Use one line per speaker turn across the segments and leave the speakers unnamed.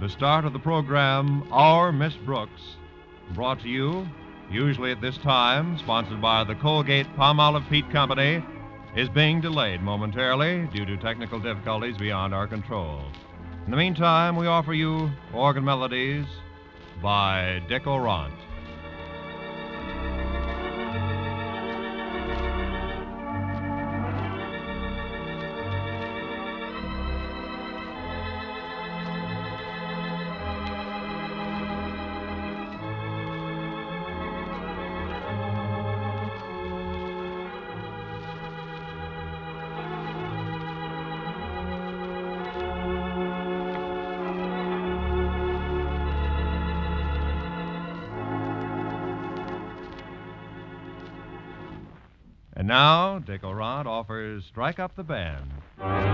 the start of the program, Our Miss Brooks, brought to you, usually at this time, sponsored by the Colgate Palmolive Peet Company, is being delayed momentarily due to technical difficulties beyond our control. In the meantime, we offer you Organ Melodies by Dick Orant. Now, Dick Orant offers Strike Up the Band.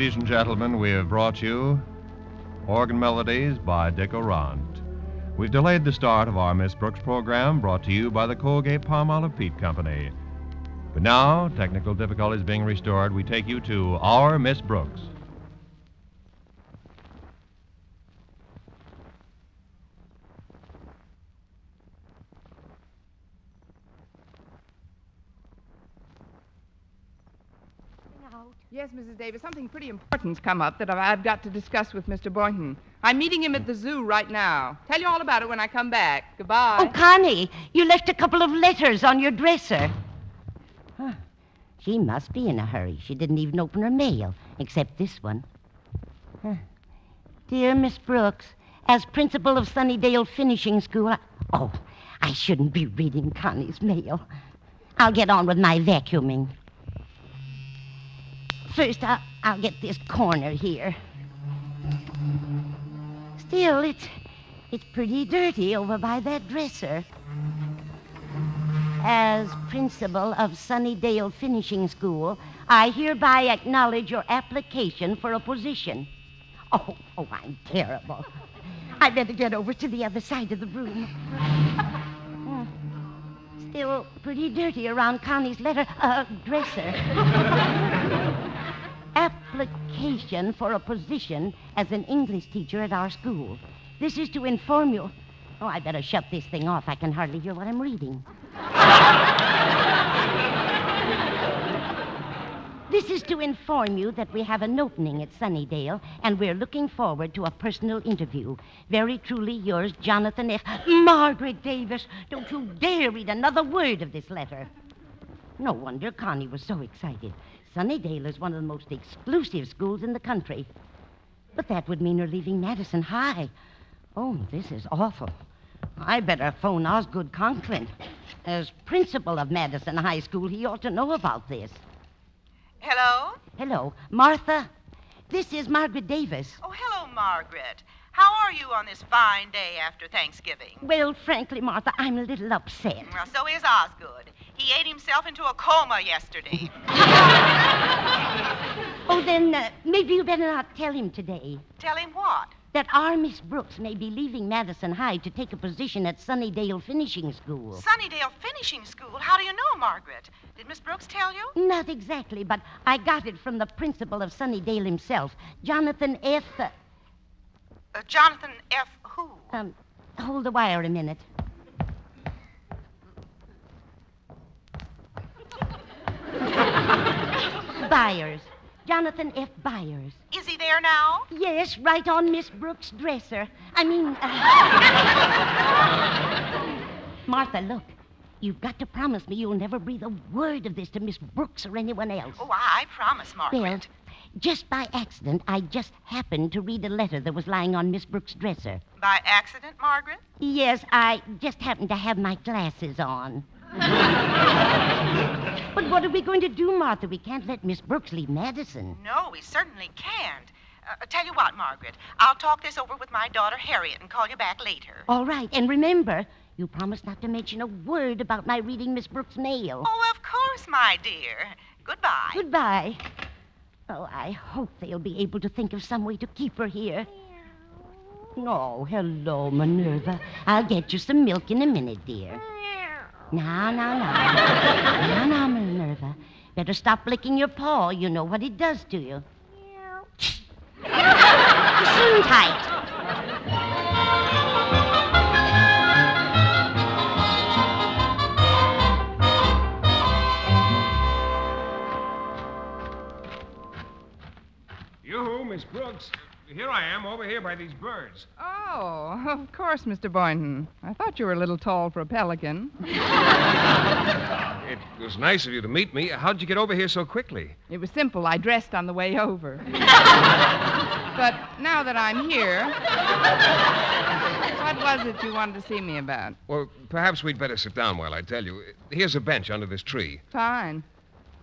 Ladies and gentlemen, we have brought you Organ Melodies by Dick Orant. We've delayed the start of our Miss Brooks program brought to you by the Colgate Palmolive Peet Company. But now, technical difficulties being restored, we take you to Our Miss Brooks.
out. Yes, Mrs. Davis, something pretty important's come up that I've- got to discuss with Mr. Boynton. I'm meeting him at the zoo right now. Tell you all about it when I come back. Goodbye.
Oh, Connie, you left a couple of letters on your dresser. Huh. She must be in a hurry. She didn't even open her mail, except this one. Huh. Dear Miss Brooks, as principal of Sunnydale Finishing School, I... oh, I shouldn't be reading Connie's mail. I'll get on with my vacuuming. First, I'll, I'll get this corner here. Still, it's it's pretty dirty over by that dresser. As principal of Sunnydale Finishing School, I hereby acknowledge your application for a position. Oh, oh, I'm terrible. I better get over to the other side of the room. Still pretty dirty around Connie's letter, uh, dresser. Application for a position as an English teacher at our school. This is to inform you. Oh, I better shut this thing off. I can hardly hear what I'm reading. This is to inform you that we have an opening at Sunnydale, and we're looking forward to a personal interview. Very truly yours, Jonathan F. Margaret Davis, don't you dare read another word of this letter. No wonder Connie was so excited. Sunnydale is one of the most exclusive schools in the country. But that would mean her leaving Madison High. Oh, this is awful. I better phone Osgood Conklin. As principal of Madison High School, he ought to know about this.
Hello?
Hello, Martha. This is Margaret Davis.
Oh, hello, Margaret. How are you on this fine day after Thanksgiving?
Well, frankly, Martha, I'm a little upset.
Well, so is Osgood. He ate himself into a coma yesterday.
Oh, then uh, maybe you better not tell him today
Tell him what?
that our Miss Brooks may be leaving Madison High to take a position at Sunnydale Finishing School.
Sunnydale Finishing School. How do you know, Margaret? Did Miss Brooks tell you?
Not exactly, but I got it from the principal of Sunnydale himself, Jonathan F. Uh,
Uh, Jonathan F. Who?
um, hold the wire a minute. Byers. Jonathan F. Byers.
Is he there now?
Yes, right on Miss Brooks' dresser. I mean. Uh... Martha, look. You've got to promise me you'll never breathe a word of this to Miss Brooks or anyone else.
Oh, I, I promise, Margaret.
Well, just by accident, I just happened to read a letter that was lying on Miss Brooks' dresser.
By accident, Margaret?
Yes, I just happened to have my glasses on. but what are we going to do, Martha? We can't let Miss Brooks leave Madison.
No, we certainly can't. Uh, tell you what, Margaret. I'll talk this over with my daughter Harriet and call you back later.
All right, and remember, you promised not to mention a word about my reading Miss Brooks' mail.
Oh, of course, my dear. Goodbye.
Goodbye. Oh, I hope they'll be able to think of some way to keep her here. Oh, hello, Minerva. I'll get you some milk in a minute, dear. Now, now, now. now, now, Minerva. Better stop licking your paw. You know what it does to you. Gesundheit.
You, Miss Brooks. Here I am, over here by these birds.
Oh, of course, Mr. Boynton. I thought you were a little tall for a pelican.
It was nice of you to meet me. How'd you get over here so quickly?
It was simple. I dressed on the way over. but now that I'm here, what was it you wanted to see me about?
Well, perhaps we'd better sit down while I tell you. Here's a bench under this tree.
Fine.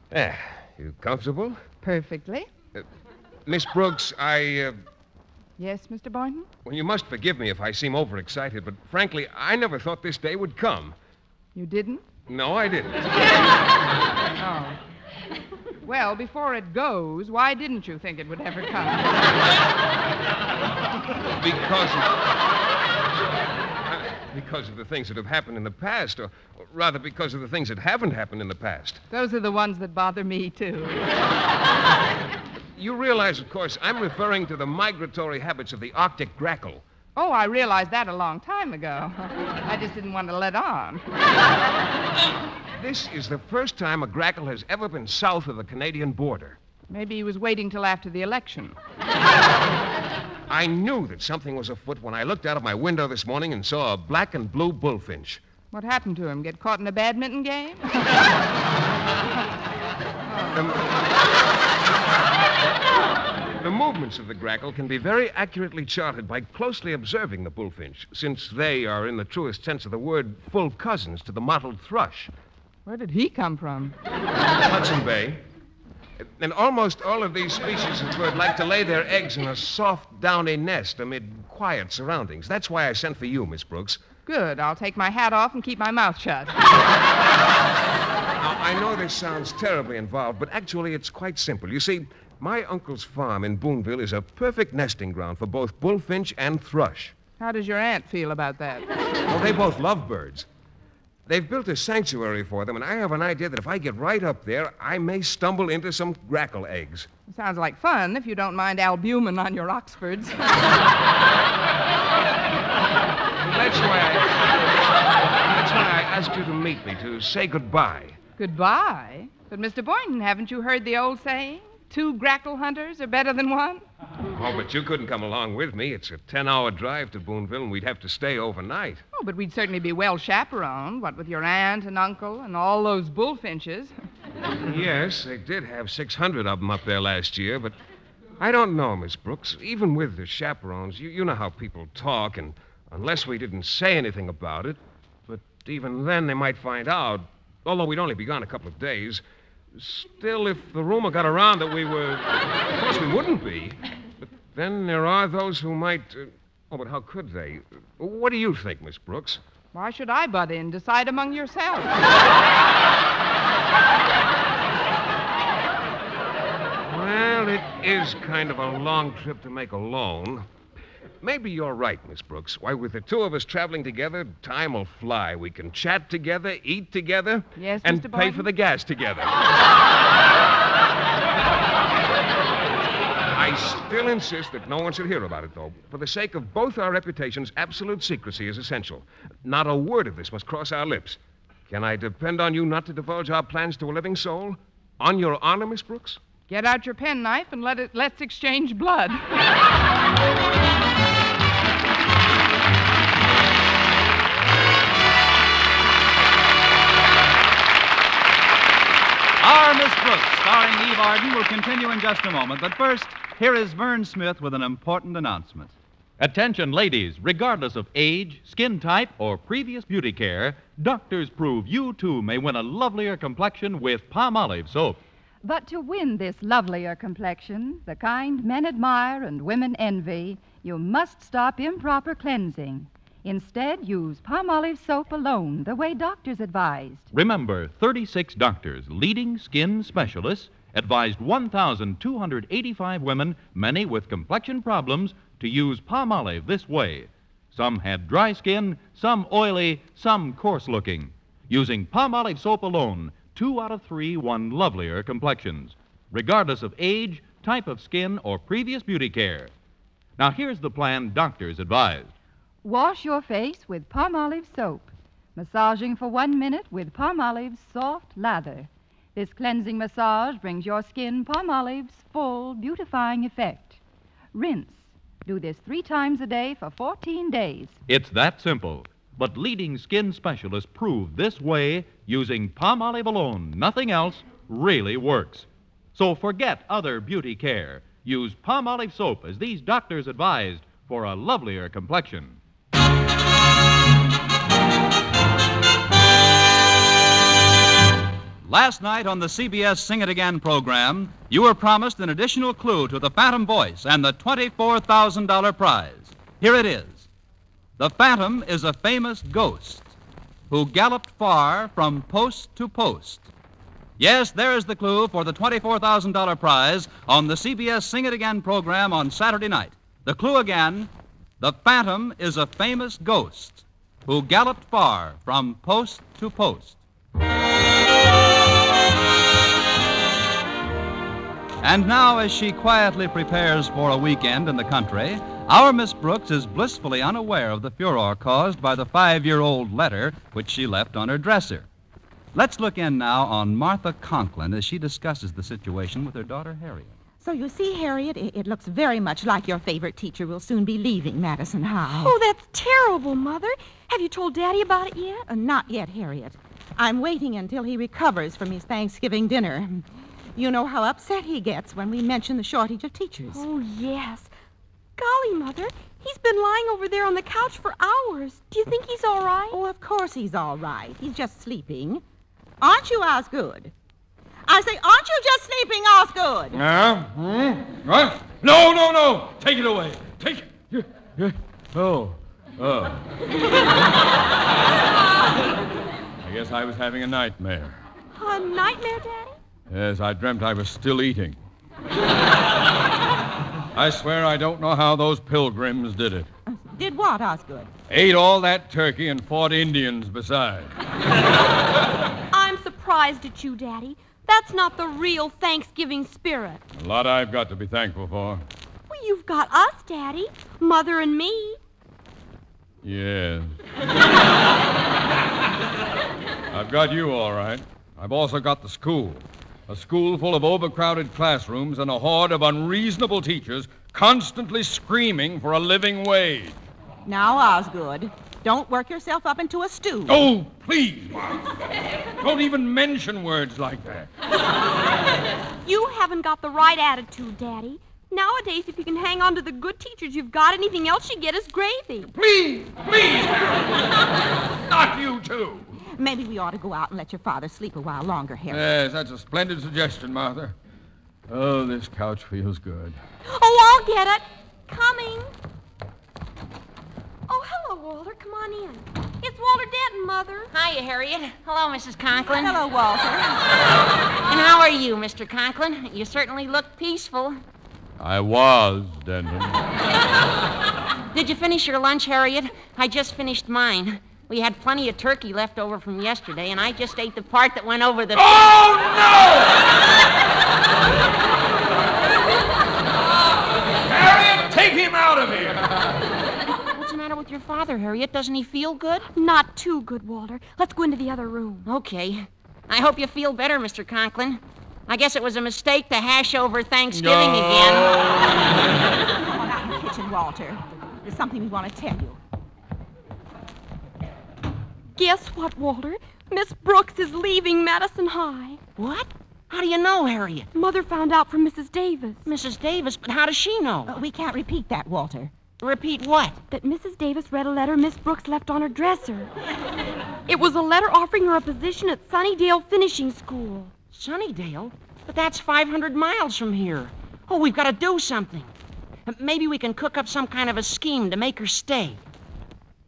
There. You comfortable?
Perfectly.
Miss Brooks, I. Uh,
Yes, Mr. Boynton?
well, you must forgive me if I seem overexcited, but frankly, I never thought this day would come.
You didn't?
No, I didn't.
Oh. Well, before it goes, why didn't you think it would ever come?
Because of. Uh, Because of the things that have happened in the past, or, or rather, because of the things that haven't happened in the past.
Those are the ones that bother me, too.
You realize, of course, I'm referring to the migratory habits of the Arctic grackle.
Oh, I realized that a long time ago. I just didn't want to let on.
This is the first time a grackle has ever been south of the Canadian border.
Maybe he was waiting till after the election.
I knew that something was afoot when I looked out of my window this morning and saw a black and blue bullfinch.
What happened to him? Get caught in a badminton game?
Um, The movements of the grackle can be very accurately charted by closely observing the bullfinch, since they are, in the truest sense of the word, full cousins to the mottled thrush.
Where did he come from?
Hudson Bay. And almost all of these species of bird like to lay their eggs in a soft, downy nest amid quiet surroundings. That's why I sent for you, Miss Brooks.
Good. I'll take my hat off and keep my mouth shut.
I know this sounds terribly involved, but actually it's quite simple. You see, my uncle's farm in Boonville is a perfect nesting ground for both bullfinch and thrush.
How does your aunt feel about that?
Well, they both love birds. They've built a sanctuary for them, and I have an idea that if I get right up there, I may stumble into some grackle eggs.
Sounds like fun if you don't mind albumin on your Oxfords.
That's why I, that's why I asked you to meet me, to say goodbye.
Goodbye. But, Mr. Boynton, haven't you heard the old saying? Two grackle hunters are better than one?
Oh, but you couldn't come along with me. It's a 10 hour drive to Boonville, and we'd have to stay overnight.
Oh, but we'd certainly be well chaperoned, what with your aunt and uncle and all those bullfinches.
Yes, they did have 600 of them up there last year, but I don't know, Miss Brooks. Even with the chaperones, you, you know how people talk, and unless we didn't say anything about it, but even then they might find out, although we'd only be gone a couple of days. Still, if the rumor got around that we were. Of course, we wouldn't be. But then there are those who might. Uh... Oh, but how could they? What do you think, Miss Brooks?
Why should I butt in? Decide among yourselves.
Well, it is kind of a long trip to make alone. Maybe you're right, Miss Brooks. Why, with the two of us traveling together, time will fly. We can chat together, eat together,
Yes,
and
Mr.
pay for the gas together. I still insist that no one should hear about it, though. For the sake of both our reputations, absolute secrecy is essential. Not a word of this must cross our lips. Can I depend on you not to divulge our plans to a living soul? On your honor, Miss Brooks?
Get out your penknife and let it let's exchange blood.
Our Miss Brooks, starring Eve Arden, will continue in just a moment. But first, here is Verne Smith with an important announcement.
Attention, ladies, regardless of age, skin type, or previous beauty care, doctors prove you too may win a lovelier complexion with Palmolive soap.
But to win this lovelier complexion, the kind men admire and women envy, you must stop improper cleansing. Instead, use Palmolive soap alone, the way doctors advised.
Remember, 36 doctors, leading skin specialists, advised 1,285 women, many with complexion problems, to use Palmolive this way. Some had dry skin, some oily, some coarse looking. Using Palmolive soap alone, two out of three won lovelier complexions, regardless of age, type of skin, or previous beauty care. Now, here's the plan doctors advised.
Wash your face with Palmolive soap, massaging for one minute with Palmolive's soft lather. This cleansing massage brings your skin Palmolive's full beautifying effect. Rinse. Do this three times a day for 14 days.
It's that simple. But leading skin specialists prove this way, using Palmolive alone, nothing else, really works. So forget other beauty care. Use Palmolive soap as these doctors advised for a lovelier complexion.
Last night on the CBS Sing It Again program, you were promised an additional clue to the Phantom voice and the $24,000 prize. Here it is The Phantom is a famous ghost who galloped far from post to post. Yes, there's the clue for the $24,000 prize on the CBS Sing It Again program on Saturday night. The clue again The Phantom is a famous ghost who galloped far from post to post. And now, as she quietly prepares for a weekend in the country, our Miss Brooks is blissfully unaware of the furor caused by the five year old letter which she left on her dresser. Let's look in now on Martha Conklin as she discusses the situation with her daughter Harriet.
So you see, Harriet, it, it looks very much like your favorite teacher will soon be leaving Madison High.
Oh, that's terrible, Mother. Have you told Daddy about it yet?
Uh, not yet, Harriet. I'm waiting until he recovers from his Thanksgiving dinner. You know how upset he gets when we mention the shortage of teachers.
Oh, yes. Golly, Mother, he's been lying over there on the couch for hours. Do you think he's all right?
Oh, of course he's all right. He's just sleeping. Aren't you, Osgood? I say, aren't you just sleeping, Osgood?
Yeah? Hmm? What? No, no, no. Take it away. Take it. Oh. Oh. I guess I was having a nightmare.
A nightmare, Daddy?
Yes, I dreamt I was still eating. I swear I don't know how those pilgrims did it.
Did what, Osgood?
Ate all that turkey and fought Indians besides.
I'm surprised at you, Daddy. That's not the real Thanksgiving spirit.
A lot I've got to be thankful for.
Well, you've got us, Daddy. Mother and me.
Yes. I've got you all right. I've also got the school. A school full of overcrowded classrooms and a horde of unreasonable teachers constantly screaming for a living wage.
Now, Osgood, don't work yourself up into a stew.
Oh, please, Martha. Don't even mention words like that.
You haven't got the right attitude, Daddy. Nowadays, if you can hang on to the good teachers you've got, anything else you get is gravy.
Please, please, Not you, too.
Maybe we ought to go out and let your father sleep a while longer, Harry.
Yes, that's a splendid suggestion, Martha. Oh, this couch feels good.
Oh, I'll get it. Coming. Oh, hello, Walter. Come on in. It's Walter Denton, Mother.
Hiya, Harriet. Hello, Mrs. Conklin.
Hello, Walter.
And how are you, Mr. Conklin? You certainly look peaceful.
I was, Denton.
Did you finish your lunch, Harriet? I just finished mine. We had plenty of turkey left over from yesterday, and I just ate the part that went over the.
Oh, no! Harriet, take him out of here!
What's the matter with your father, Harriet? Doesn't he feel good?
Not too good, Walter. Let's go into the other room.
Okay. I hope you feel better, Mr. Conklin. I guess it was a mistake to hash over Thanksgiving again.
Come on out in the kitchen, Walter. There's something we want to tell you.
Guess what, Walter? Miss Brooks is leaving Madison High.
What? How do you know, Harriet?
Mother found out from Mrs. Davis
Mrs. Davis, but how does she know?
Uh, we can't repeat that, Walter.
Repeat what?
that Mrs. Davis read a letter Miss Brooks left on her dresser. It was a letter offering her a position at Sunnydale Finishing School.
Sunnydale? But that's 500 miles from here. Oh, we've got to do something. Maybe we can cook up some kind of a scheme to make her stay.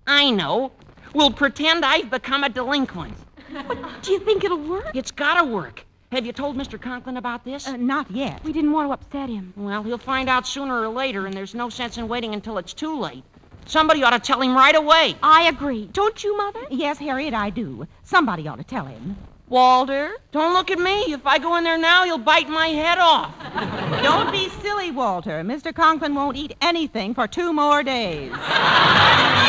I know. We'll pretend I've become a delinquent.
Do you think it'll work?
It's got to work. Have you told Mr. Conklin about this?
Uh, not yet.
We didn't want to upset him.
well, he'll find out sooner or later, and there's no sense in waiting until it's too late. Somebody ought to tell him right away.
I agree. Don't you, Mother?
Yes, Harriet, I do. Somebody ought to tell him.
Walter?
Don't look at me. If I go in there now, he'll bite my head off.
Don't be silly, Walter. Mr. Conklin won't eat anything for two more days.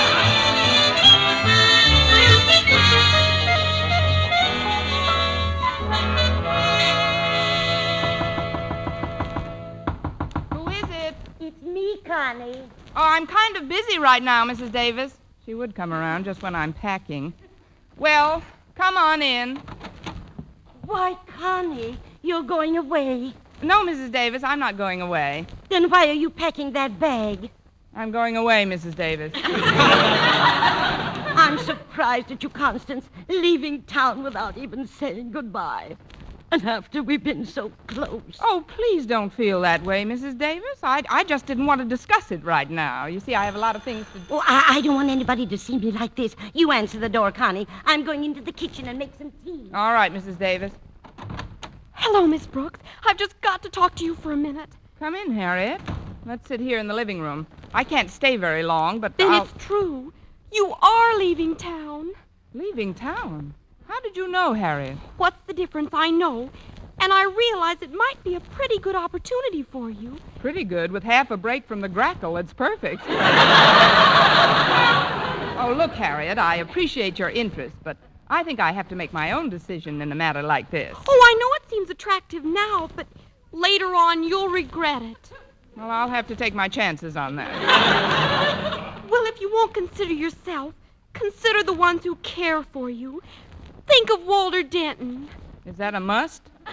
Connie.
Oh, I'm kind of busy right now, Mrs. Davis. She would come around just when I'm packing. Well, come on in.
Why, Connie, you're going away.
No, Mrs. Davis, I'm not going away.
Then why are you packing that bag?
I'm going away, Mrs. Davis.
I'm surprised at you, Constance, leaving town without even saying goodbye. And after we've been so close.
Oh, please don't feel that way, Mrs. Davis. I, I just didn't want to discuss it right now. You see, I have a lot of things to do.
Oh, I, I don't want anybody to see me like this. You answer the door, Connie. I'm going into the kitchen and make some tea.
All right, Mrs. Davis.
Hello, Miss Brooks. I've just got to talk to you for a minute.
Come in, Harriet. Let's sit here in the living room. I can't stay very long, but
Then
I'll...
it's true. You are leaving town.
Leaving town? How did you know, Harriet?
What's the difference? I know. And I realize it might be a pretty good opportunity for you.
Pretty good. With half a break from the grackle, it's perfect. oh, look, Harriet, I appreciate your interest, but I think I have to make my own decision in a matter like this.
Oh, I know it seems attractive now, but later on you'll regret it.
Well, I'll have to take my chances on that.
Well, if you won't consider yourself, consider the ones who care for you. Think of Walter Denton.
Is that a must?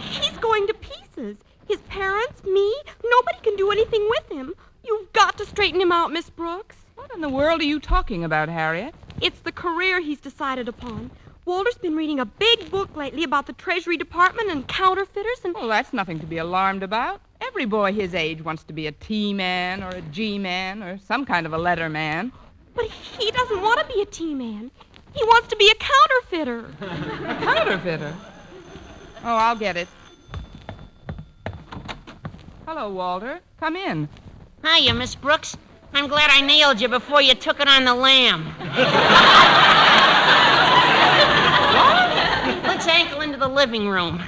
He's going to pieces. His parents, me, nobody can do anything with him. You've got to straighten him out, Miss Brooks.
What in the world are you talking about, Harriet?
It's the career he's decided upon. Walter's been reading a big book lately about the Treasury Department and counterfeiters and.
Well, that's nothing to be alarmed about. Every boy his age wants to be a T man or a G man or some kind of a letter man.
But he doesn't want to be a T man. He wants to be a counterfeiter.
A counterfeiter? Oh, I'll get it. Hello, Walter. Come in.
Hiya, Miss Brooks. I'm glad I nailed you before you took it on the lamb. Let's ankle into the living room.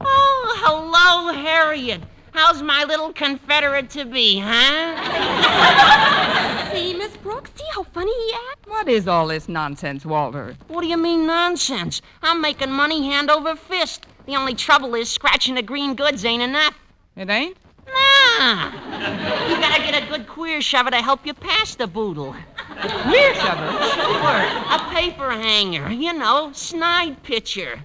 Oh, hello, Harriet. How's my little Confederate to be, huh?
See, Miss Brooks? See how funny he acts?
What is all this nonsense, Walter?
What do you mean nonsense? I'm making money hand over fist. The only trouble is scratching the green goods ain't enough.
It ain't?
Nah. You gotta get a good queer shover to help you pass the boodle.
Queer shover?
Sure. A paper hanger. You know, snide pitcher.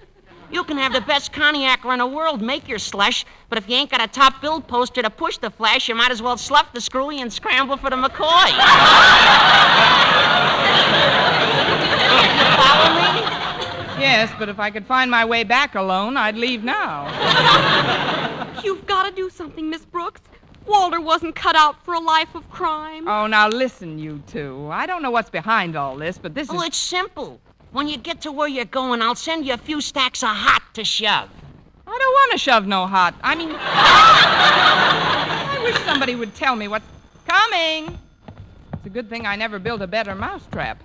You can have the best cognacer in the world make your slush, but if you ain't got a top bill poster to push the flash, you might as well slough the screwy and scramble for the McCoy. Follow me?
Yes, but if I could find my way back alone, I'd leave now.
You've got to do something, Miss Brooks. Walter wasn't cut out for a life of crime.
Oh, now listen, you two. I don't know what's behind all this, but this
Oh,
is.
it's simple. When you get to where you're going, I'll send you a few stacks of hot to shove.
I don't want to shove no hot. I mean, I wish somebody would tell me what's coming. It's a good thing I never built a better mousetrap.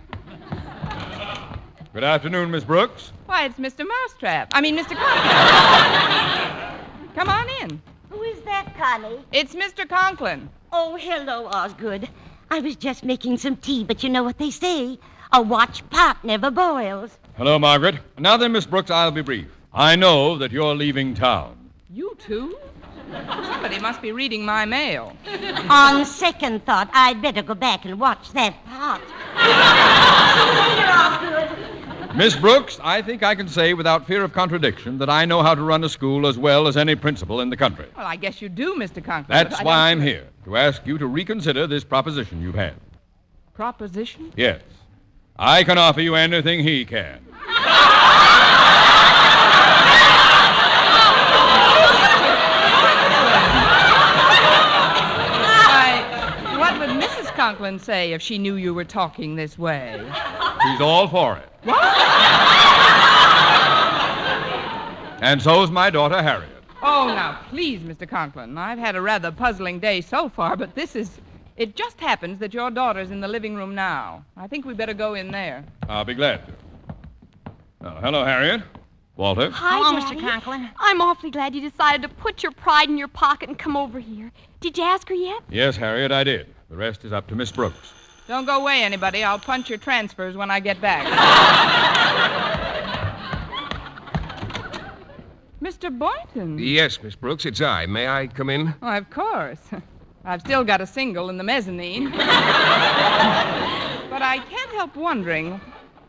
Good afternoon, Miss Brooks.
Why, it's Mr. Mousetrap. I mean, Mr. Conklin. Come on in.
Who is that, Connie?
It's Mr. Conklin.
Oh, hello, Osgood. I was just making some tea, but you know what they say a watch pot never boils.
Hello, Margaret. Now then, Miss Brooks, I'll be brief. I know that you're leaving town.
You too? Somebody must be reading my mail.
On second thought, I'd better go back and watch that pot.
Miss Brooks, I think I can say without fear of contradiction that I know how to run a school as well as any principal in the country.
Well, I guess you do, Mr. Conklin.
That's why I'm here, to ask you to reconsider this proposition you've had.
Proposition?
Yes. I can offer you anything he can.
Why, what would Mrs. Conklin say if she knew you were talking this way?
She's all for it.
What?
And so's my daughter, Harriet.
Oh, now, please, Mr. Conklin. I've had a rather puzzling day so far, but this is. It just happens that your daughter's in the living room now. I think we better go in there.
I'll be glad to. Oh, hello, Harriet. Walter.
Hi,
Hello,
Daddy.
Mr. Conklin.
I'm awfully glad you decided to put your pride in your pocket and come over here. Did you ask her yet?
Yes, Harriet, I did. The rest is up to Miss Brooks.
Don't go away, anybody. I'll punch your transfers when I get back. Mr. Boynton.
Yes, Miss Brooks, it's I. May I come in?
Why, of course. I've still got a single in the mezzanine. but I can't help wondering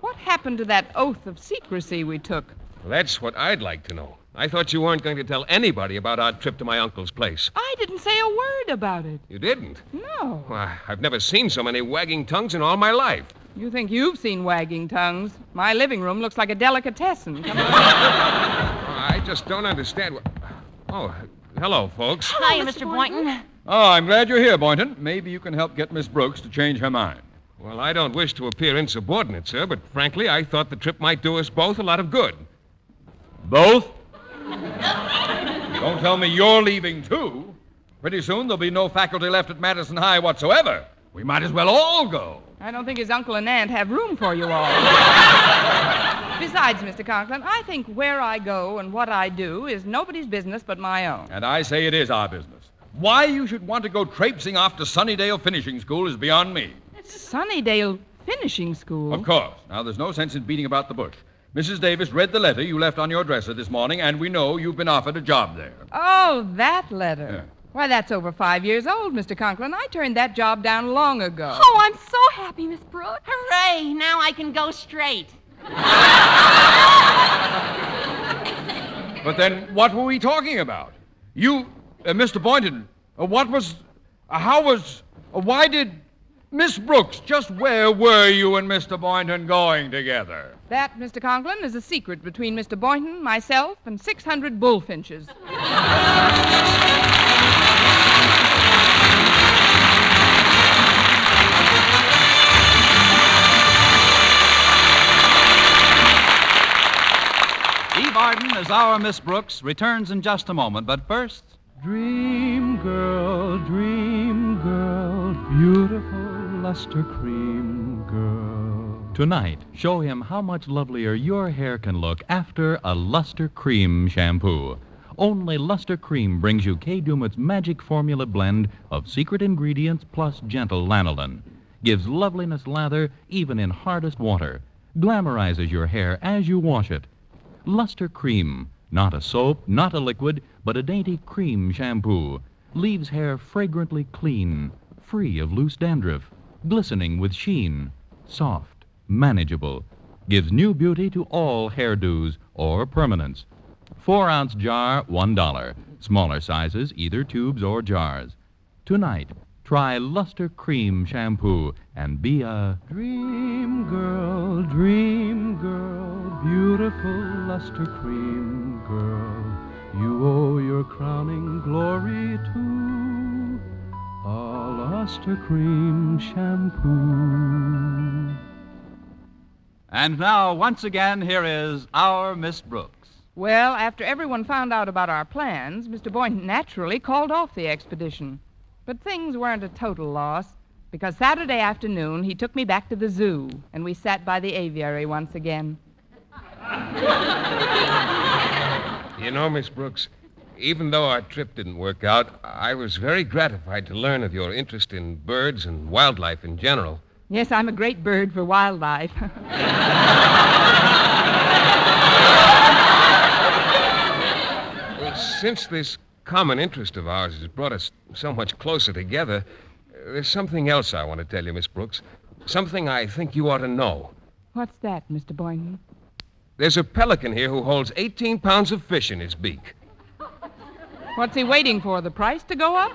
what happened to that oath of secrecy we took.
Well, that's what I'd like to know. I thought you weren't going to tell anybody about our trip to my uncle's place.
I didn't say a word about it.
You didn't?
No.
Why, I've never seen so many wagging tongues in all my life.
You think you've seen wagging tongues? My living room looks like a delicatessen. Come on.
Oh, I just don't understand what. Oh, hello, folks.
Hi, Mr. Boynton.
Oh, I'm glad you're here, Boynton. Maybe you can help get Miss Brooks to change her mind.
Well, I don't wish to appear insubordinate, sir, but frankly, I thought the trip might do us both a lot of good.
Both? Don't tell me you're leaving, too. Pretty soon there'll be no faculty left at Madison High whatsoever. We might as well all go.
I don't think his uncle and aunt have room for you all. Besides, Mr. Conklin, I think where I go and what I do is nobody's business but my own.
And I say it is our business. Why you should want to go traipsing off to Sunnydale Finishing School is beyond me.
It's Sunnydale finishing school.
Of course. Now, there's no sense in beating about the bush. Mrs. Davis read the letter you left on your dresser this morning, and we know you've been offered a job there.
Oh, that letter.
Yeah.
Why, that's over five years old, Mr. Conklin. I turned that job down long ago.
Oh, I'm so happy, Miss Brooks.
Hooray! Now I can go straight.
But then, what were we talking about? You, uh, Mr. Boynton, uh, what was, uh, how was, uh, why did, Miss Brooks, just where were you and Mr. Boynton going together?
That, Mr. Conklin, is a secret between Mr. Boynton, myself, and 600 bullfinches.
Eve Arden as our Miss Brooks returns in just a moment, but first.
Dream girl, dream girl, beautiful luster cream girl.
Tonight, show him how much lovelier your hair can look after a Luster Cream shampoo. Only Luster Cream brings you Kay Daumit's magic formula blend of secret ingredients plus gentle lanolin. Gives loveliness lather even in hardest water. Glamorizes your hair as you wash it. Luster Cream, not a soap, not a liquid, but a dainty cream shampoo. Leaves hair fragrantly clean, free of loose dandruff, glistening with sheen, soft, manageable. Gives new beauty to all hairdos or permanents. Four ounce jar, one dollar. Smaller sizes, either tubes or jars. Tonight, try Luster Cream Shampoo and be a
Dream girl, dream girl, beautiful luster cream girl. You owe your crowning glory to a luster cream shampoo.
And now, once again, here is our Miss Brooks.
Well, after everyone found out about our plans, Mr. Boynton naturally called off the expedition. But things weren't a total loss, because Saturday afternoon he took me back to the zoo, and we sat by the aviary once again.
You know, Miss Brooks, even though our trip didn't work out, I was very gratified to learn of your interest in birds and wildlife in general.
Yes, I'm a great bird for wildlife.
Well, since this common interest of ours has brought us so much closer together, there's something else I want to tell you, Miss Brooks. Something I think you ought to know.
What's that, Mr. Boynton?
There's a pelican here who holds 18 pounds of fish in his beak.
What's he waiting for? The price to go up?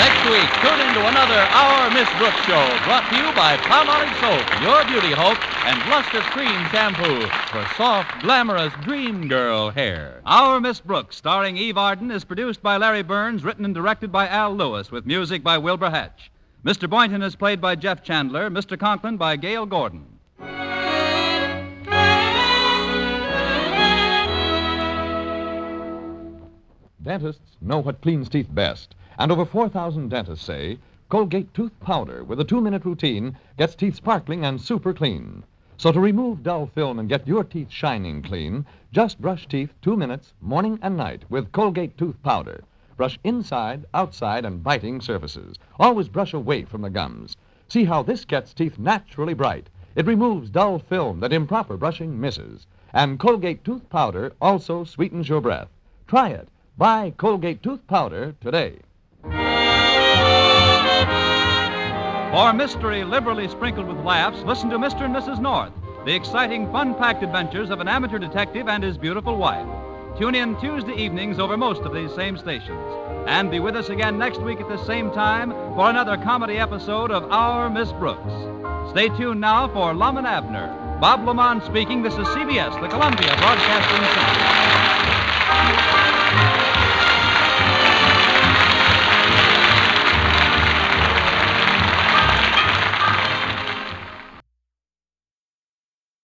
Next week, tune into another Our Miss Brooks show brought to you by Palmolive Soap, your beauty hope, and Luster Cream Shampoo for soft, glamorous dream girl hair.
Our Miss Brooks, starring Eve Arden, is produced by Larry Berns, written and directed by Al Lewis, with music by Wilbur Hatch. Mr. Boynton is played by Jeff Chandler, Mr. Conklin by Gale Gordon.
Dentists know what cleans teeth best, and over 4,000 dentists say Colgate tooth powder with a two minute routine gets teeth sparkling and super clean. So to remove dull film and get your teeth shining clean, just brush teeth two minutes, morning and night, with Colgate tooth powder. Brush inside, outside, and biting surfaces. Always brush away from the gums. See how this gets teeth naturally bright. It removes dull film that improper brushing misses. And Colgate tooth powder also sweetens your breath. Try it. Buy Colgate tooth powder today.
For mystery liberally sprinkled with laughs, listen to Mr. and Mrs. North, the exciting, fun packed adventures of an amateur detective and his beautiful wife. Tune in Tuesday evenings over most of these same stations. And be with us again next week at the same time for another comedy episode of Our Miss Brooks. Stay tuned now for Lum and Abner. Bob Lamont speaking. This is CBS, the Columbia Broadcasting System.